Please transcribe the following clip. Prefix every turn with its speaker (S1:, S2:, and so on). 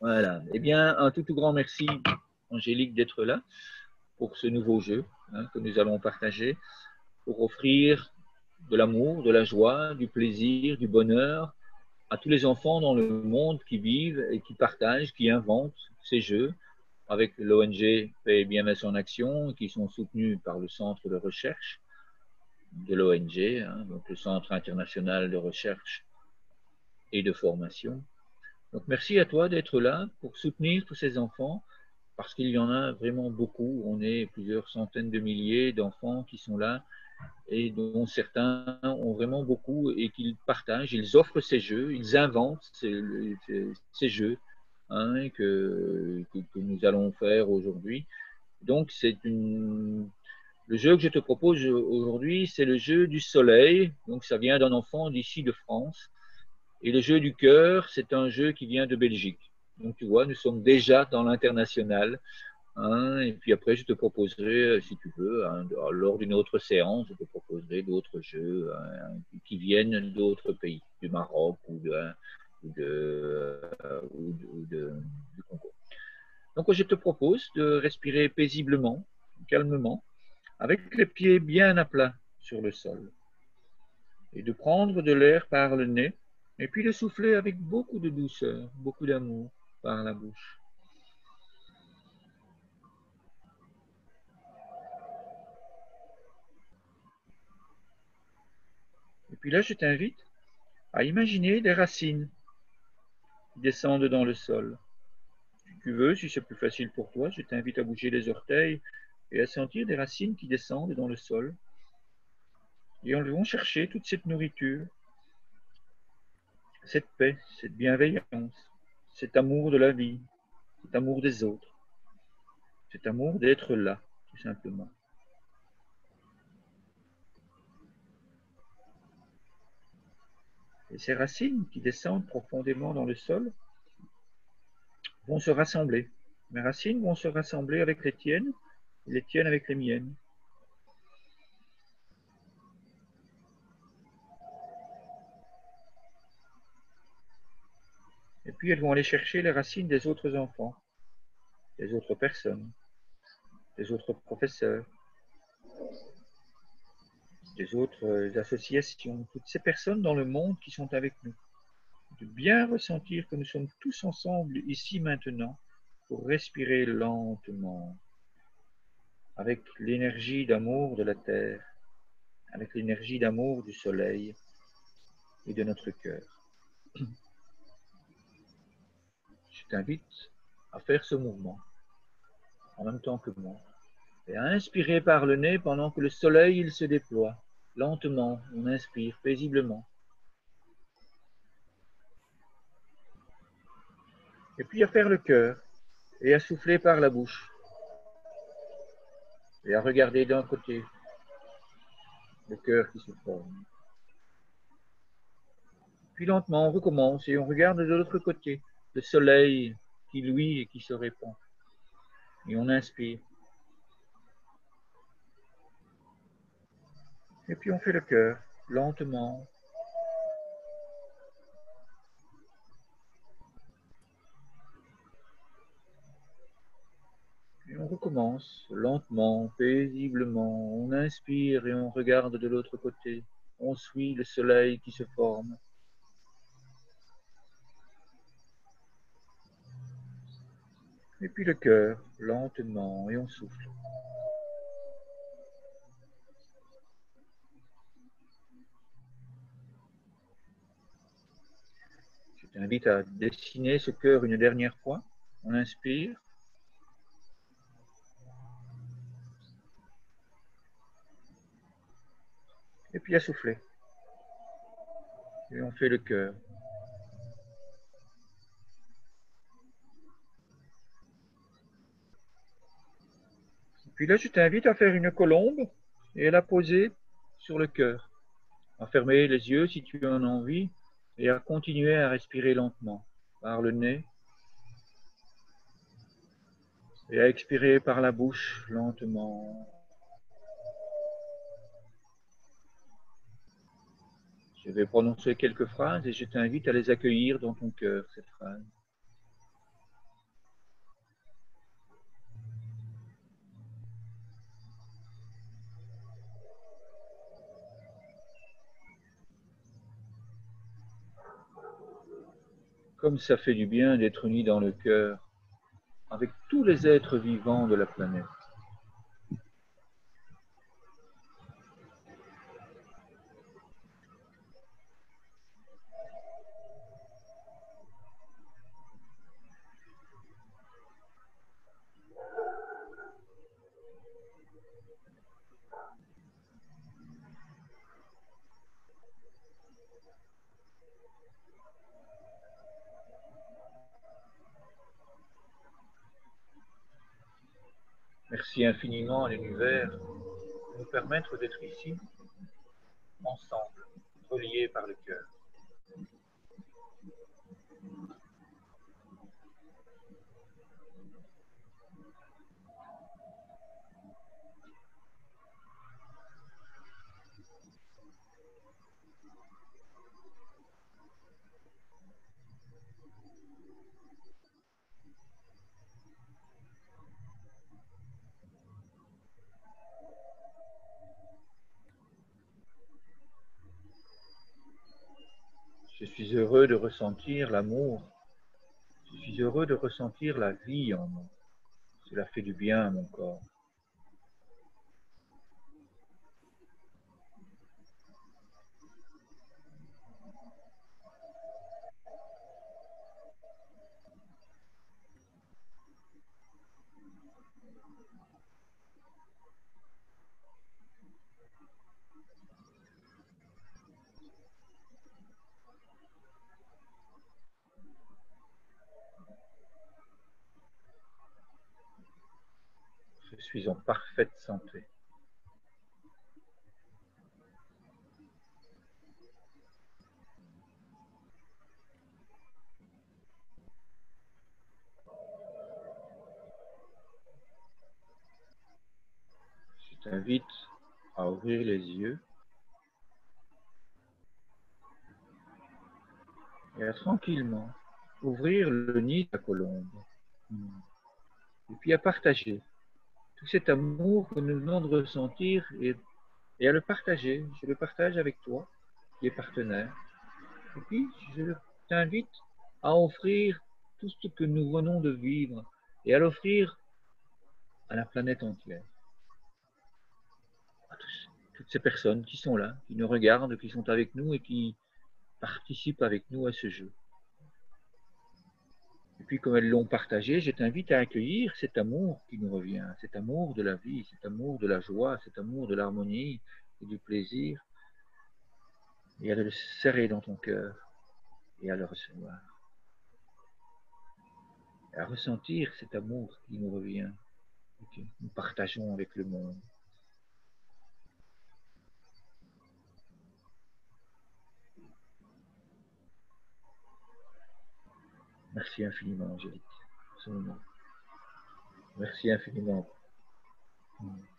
S1: Voilà. Eh bien, un tout, tout grand merci, Angélique, d'être là pour ce nouveau jeu hein, que nous allons partager, pour offrir de l'amour, de la joie, du plaisir, du bonheur à tous les enfants dans le monde qui vivent et qui partagent, qui inventent ces jeux avec l'ONG Paix Bien en Action, qui sont soutenus par le centre de recherche de l'ONG, hein, donc le Centre international de recherche et de formation. Donc merci à toi d'être là pour soutenir tous ces enfants, parce qu'il y en a vraiment beaucoup. On est plusieurs centaines de milliers d'enfants qui sont là et dont certains ont vraiment beaucoup et qu'ils partagent, ils offrent ces jeux, ils inventent ces, jeux hein, que, nous allons faire aujourd'hui. Donc c'est le jeu que je te propose aujourd'hui, c'est le jeu du soleil. Donc, ça vient d'un enfant d'ici de France. Et le jeu du cœur, c'est un jeu qui vient de Belgique. Donc, tu vois, nous sommes déjà dans l'international. Hein, et puis après, je te proposerai, euh, si tu veux, hein, lors d'une autre séance, je te proposerai d'autres jeux hein, qui viennent d'autres pays, du Maroc ou, de, du Congo. Donc, je te propose de respirer paisiblement, calmement, avec les pieds bien à plat sur le sol, et de prendre de l'air par le nez, et puis de souffler avec beaucoup de douceur, beaucoup d'amour par la bouche. Et puis là, je t'invite à imaginer des racines qui descendent dans le sol. Si tu veux, si c'est plus facile pour toi, je t'invite à bouger les orteils et à sentir des racines qui descendent dans le sol. Et on vont chercher toute cette nourriture, cette paix, cette bienveillance, cet amour de la vie, cet amour des autres, cet amour d'être là, tout simplement. Et ces racines qui descendent profondément dans le sol vont se rassembler. Mes racines vont se rassembler avec les tiennes les tiennes avec les miennes. Et puis elles vont aller chercher les racines des autres enfants, des autres personnes, des autres professeurs, des autres associations, toutes ces personnes dans le monde qui sont avec nous. De bien ressentir que nous sommes tous ensemble ici maintenant pour respirer lentement, avec l'énergie d'amour de la terre, avec l'énergie d'amour du soleil et de notre cœur. Je t'invite à faire ce mouvement en même temps que moi et à inspirer par le nez pendant que le soleil il se déploie. Lentement, on inspire paisiblement. Et puis à faire le cœur et à souffler par la bouche et à regarder d'un côté le cœur qui se forme. Puis lentement, on recommence et on regarde de l'autre côté le soleil qui luit et qui se répand. Et on inspire. Et puis on fait le cœur lentement, on recommence lentement, paisiblement. On inspire et on regarde de l'autre côté. On suit le soleil qui se forme. Et puis le cœur, lentement, et on souffle. Je t'invite à dessiner ce cœur une dernière fois. On inspire. et puis à souffler. Et on fait le cœur. Puis là, je t'invite à faire une colombe et à la poser sur le cœur. À fermer les yeux si tu en as envie et à continuer à respirer lentement par le nez et à expirer par la bouche lentement. Je vais prononcer quelques phrases et je t'invite à les accueillir dans ton cœur, ces phrases. Comme ça fait du bien d'être uni dans le cœur avec tous les êtres vivants de la planète. Merci infiniment à l'univers de nous permettre d'être ici, ensemble, reliés par le cœur. Suis heureux de ressentir l'amour. Je suis heureux de ressentir la vie en moi. Cela fait du bien à mon corps. Je suis en parfaite santé. Je t'invite à ouvrir les yeux et à tranquillement ouvrir le nid de la colombe. Et puis à partager tout cet amour que nous venons de ressentir et, à le partager. Je le partage avec toi, qui es partenaire. Et puis, je t'invite à offrir tout ce que nous venons de vivre et à l'offrir à la planète entière. À toutes ces personnes qui sont là, qui nous regardent, qui sont avec nous et qui participent avec nous à ce jeu. Et puis, comme elles l'ont partagé, je t'invite à accueillir cet amour qui nous revient, cet amour de la vie, cet amour de la joie, cet amour de l'harmonie et du plaisir, et à le serrer dans ton cœur et à le recevoir. À ressentir cet amour qui nous revient et que nous partageons avec le monde. Merci infiniment, Angélique, Merci infiniment. Hmm.